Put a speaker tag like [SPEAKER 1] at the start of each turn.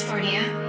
[SPEAKER 1] California.